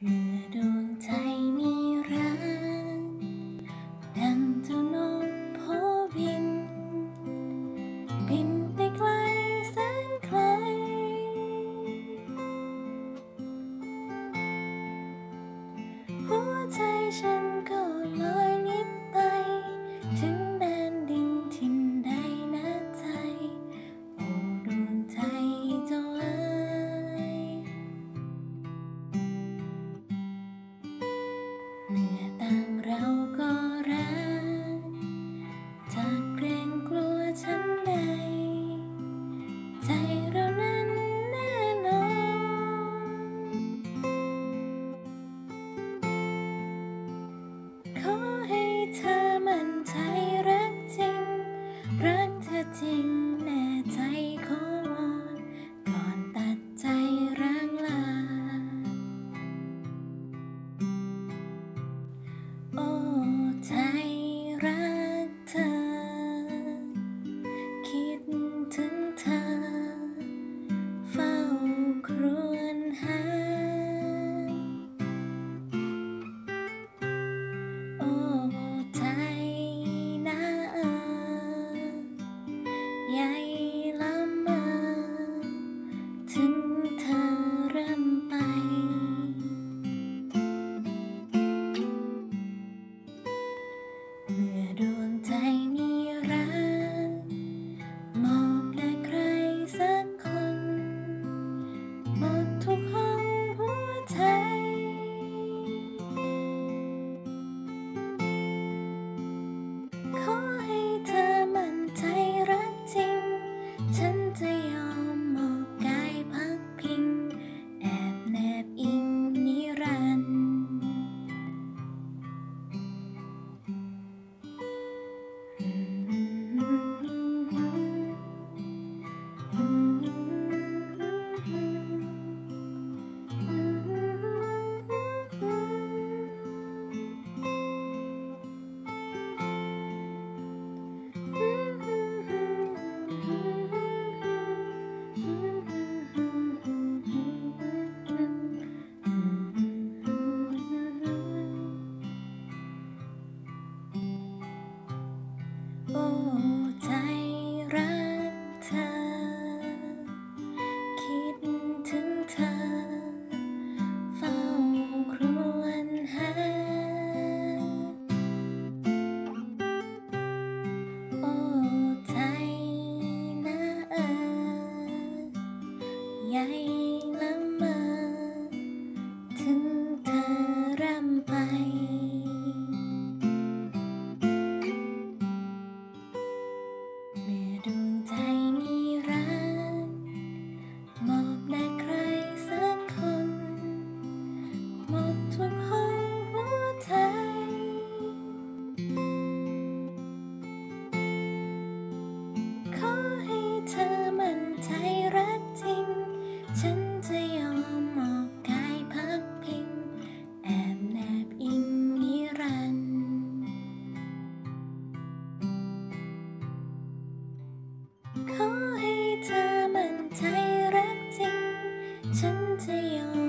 月都曾经有。